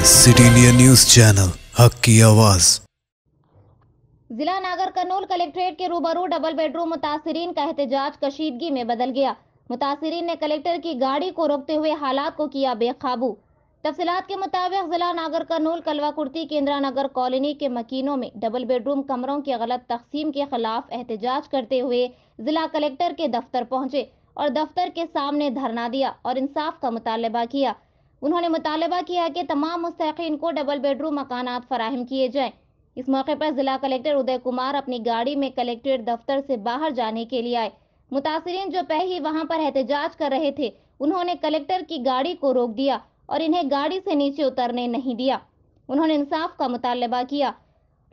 City India news channel, हक की आवाज़। जिला नागर कर्नूल कलेक्ट्रेट के रूबरू डबल बेडरूम मुतासरीन का एहतजाज कशीदगी में बदल गया। मुतासरीन ने कलेक्टर की गाड़ी को रोकते हुए हालात को किया बेकाबू। तफसीलात के मुताबिक जिला नागर कर्नूल कलवा कुर्ती केंद्रा नगर कॉलोनी के मकीनों में डबल बेडरूम कमरों की गलत तकसीम के खिलाफ एहतजाज करते हुए जिला कलेक्टर के दफ्तर पहुँचे और दफ्तर के सामने धरना दिया और इंसाफ का मुतालबा किया। उन्होंने मुतालबा किया कि तमाम मुस्तकिन को डबल बेडरूम मकानात फराहम किए जाएँ। इस मौके पर जिला कलेक्टर उदय कुमार अपनी गाड़ी में कलेक्ट्रेट दफ्तर से बाहर जाने के लिए आए। मुतासरीन जो पहले वहाँ पर एहतजाज कर रहे थे, उन्होंने कलेक्टर की गाड़ी को रोक दिया और इन्हें गाड़ी से नीचे उतरने नहीं दिया। उन्होंने इंसाफ का मुतालबा किया।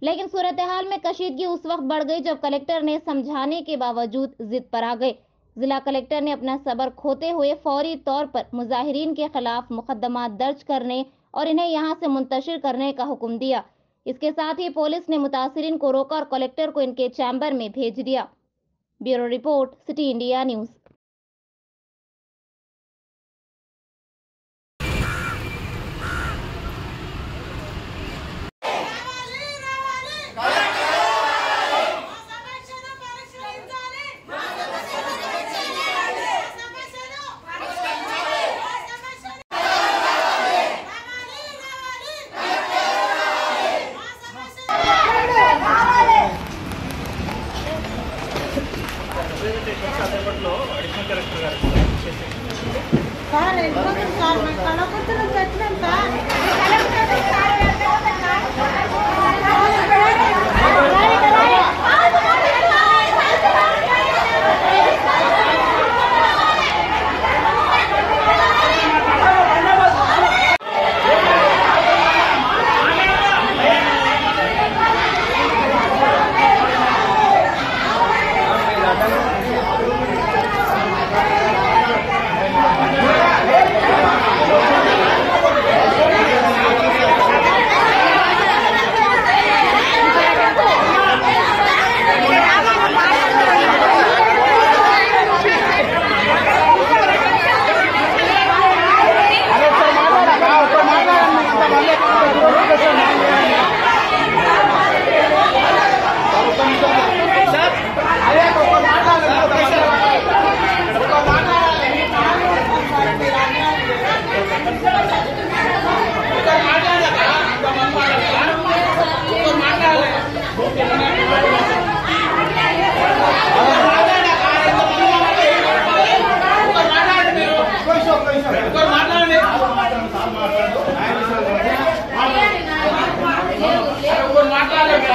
लेकिन सूरत हाल में कशीदगी उस वक्त बढ़ गई जब कलेक्टर ने समझाने के बावजूद जिद पर आ गए। जिला कलेक्टर ने अपना सबर खोते हुए फौरी तौर पर मुजाहरीन के खिलाफ मुकदमा दर्ज करने और इन्हें यहाँ से मुंतशिर करने का हुक्म दिया। इसके साथ ही पुलिस ने मुतासरीन को रोका और कलेक्टर को इनके चैम्बर में भेज दिया। Bureau report City India news. Presentations అదేపట్లో additional collector sir ఇంకొక సార్? కళాకృతులు